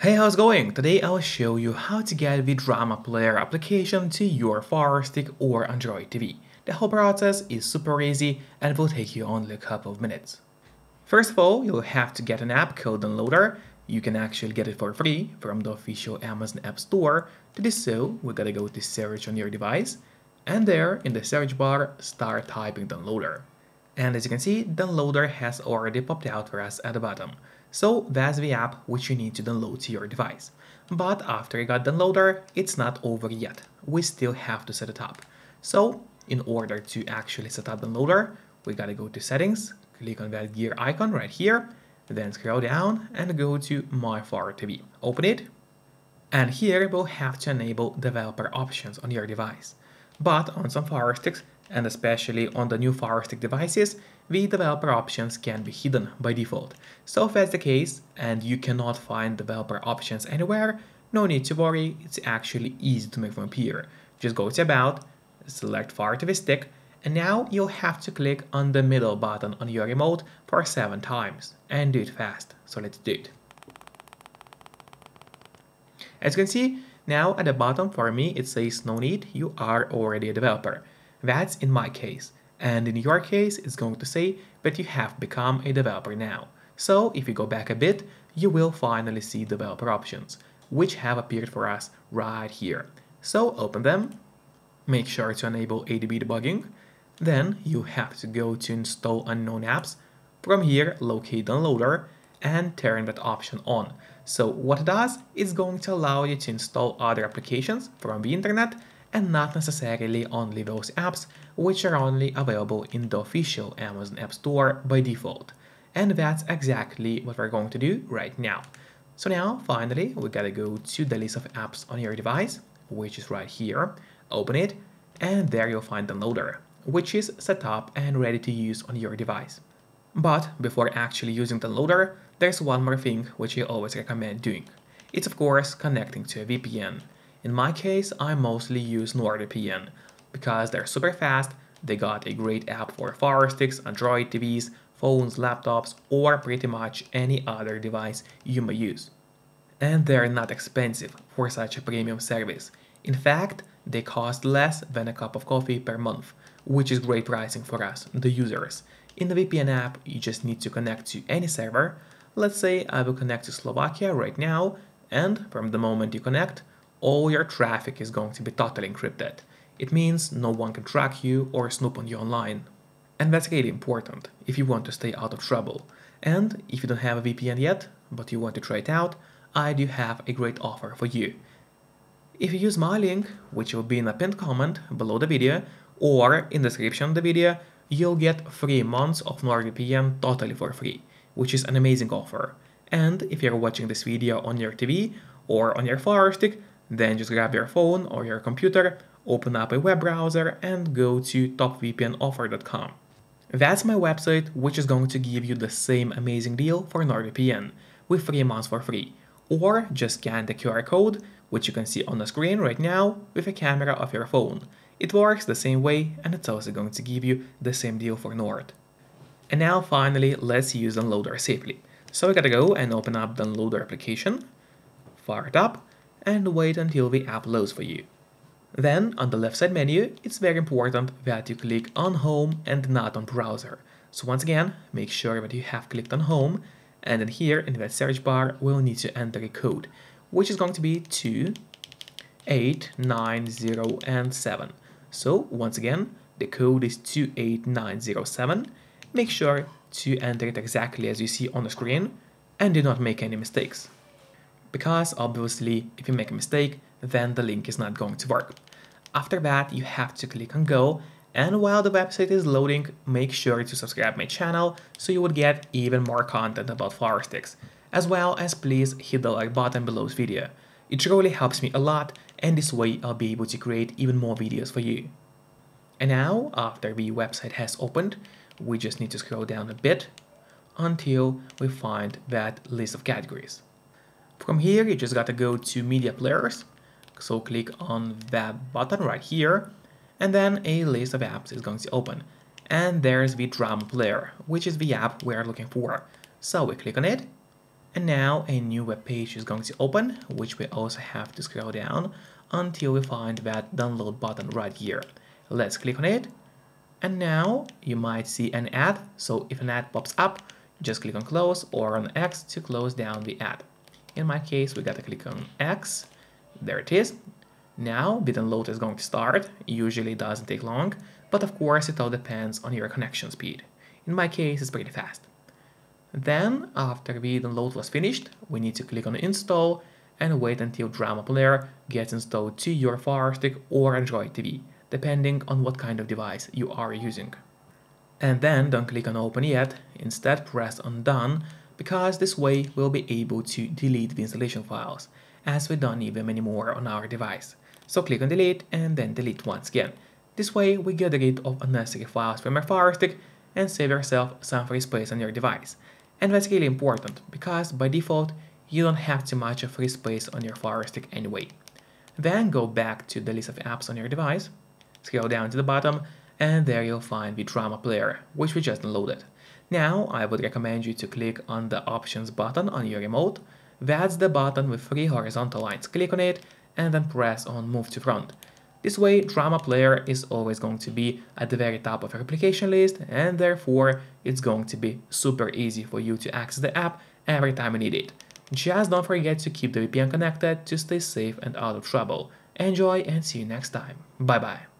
Hey, how's it going? Today I'll show you how to get the Drama Player application to your Fire Stick or Android TV. The whole process is super easy and will take you only a couple of minutes. First of all, you'll have to get an app called Downloader. You can actually get it for free from the official Amazon App Store. To do so, we gotta go to search on your device and there in the search bar, start typing Downloader. And as you can see, Downloader has already popped out for us at the bottom. So that's the app which you need to download to your device. But after you got Downloader, it's not over yet. We still have to set it up. So in order to actually set up Downloader, we gotta go to settings, click on that gear icon right here, then scroll down and go to My Fire TV. Open it, and here we'll have to enable developer options on your device. But on some Fire Sticks, and especially on the new Fire Stick devices, the developer options can be hidden by default. So if that's the case, and you cannot find developer options anywhere, no need to worry, it's actually easy to make them appear. Just go to About, select Fire TV Stick, and now you'll have to click on the middle button on your remote for 7 times, and do it fast, so let's do it. As you can see, now at the bottom for me it says no need, you are already a developer. That's in my case. And in your case, it's going to say that you have become a developer now. So if you go back a bit, you will finally see developer options, which have appeared for us right here. So open them, make sure to enable ADB debugging, then you have to go to install unknown apps. From here, locate downloader and turn that option on. So what it does is going to allow you to install other applications from the internet and not necessarily only those apps which are only available in the official Amazon App Store by default. And that's exactly what we're going to do right now. So now, finally, we gotta go to the list of apps on your device, which is right here, open it, and there you'll find Downloader, which is set up and ready to use on your device. But before actually using Downloader, there's one more thing which I always recommend doing. It's of course connecting to a VPN. In my case, I mostly use NordVPN because they're super fast, they got a great app for Fire Sticks, Android TVs, phones, laptops, or pretty much any other device you may use. And they're not expensive for such a premium service. In fact, they cost less than a cup of coffee per month, which is great pricing for us, the users. In the VPN app, you just need to connect to any server. Let's say I will connect to Slovakia right now, and from the moment you connect, all your traffic is going to be totally encrypted. It means no one can track you or snoop on you online. And that's really important if you want to stay out of trouble. And if you don't have a VPN yet, but you want to try it out, I do have a great offer for you. If you use my link, which will be in a pinned comment below the video or in the description of the video, you'll get 3 months of NordVPN totally for free, which is an amazing offer. And if you're watching this video on your TV or on your Fire Stick, then just grab your phone or your computer, open up a web browser and go to topvpnoffer.com. That's my website which is going to give you the same amazing deal for NordVPN with 3 months for free. Or just scan the QR code which you can see on the screen right now with a camera of your phone. It works the same way and it's also going to give you the same deal for Nord. And now finally let's use Downloader safely. So we gotta go and open up Downloader application, fire it up, and wait until the app loads for you. Then, on the left side menu, it's very important that you click on Home and not on Browser. So once again, make sure that you have clicked on Home, and then here in that search bar, we'll need to enter a code, which is going to be 2, 8, 9, 0, and 7. So once again, the code is 28907. Make sure to enter it exactly as you see on the screen, and do not make any mistakes because obviously if you make a mistake, then the link is not going to work. After that, you have to click on go and while the website is loading, make sure to subscribe my channel so you would get even more content about Fire Sticks. As well as please hit the like button below this video. It really helps me a lot and this way I'll be able to create even more videos for you. And now, after the website has opened, we just need to scroll down a bit until we find that list of categories. From here, you just gotta go to media players. So click on that button right here, and then a list of apps is going to open. And there's the Drama Player, which is the app we're looking for. So we click on it, And now a new web page is going to open, which we also have to scroll down until we find that download button right here. Let's click on it. And now you might see an ad. So if an ad pops up, just click on close or on X to close down the ad. In my case, we gotta click on X. There it is. Now the download is going to start. Usually it doesn't take long, but of course it all depends on your connection speed. In my case, it's pretty fast. Then, after the download was finished, we need to click on install and wait until Drama Player gets installed to your Fire Stick or Android TV, depending on what kind of device you are using. And then don't click on open yet, instead press on done, because this way we'll be able to delete the installation files, as we don't need them anymore on our device. So click on delete and then delete once again. This way we get rid of unnecessary files from your Fire Stick and save yourself some free space on your device. And that's really important, because by default you don't have too much of free space on your Fire Stick anyway. Then go back to the list of apps on your device, scroll down to the bottom, and there you'll find the Drama Player, which we just downloaded. Now, I would recommend you to click on the Options button on your remote. That's the button with three horizontal lines. Click on it, and then press on Move to Front. This way, Drama Player is always going to be at the very top of your application list, and therefore, it's going to be super easy for you to access the app every time you need it. Just don't forget to keep the VPN connected to stay safe and out of trouble. Enjoy and see you next time. Bye bye.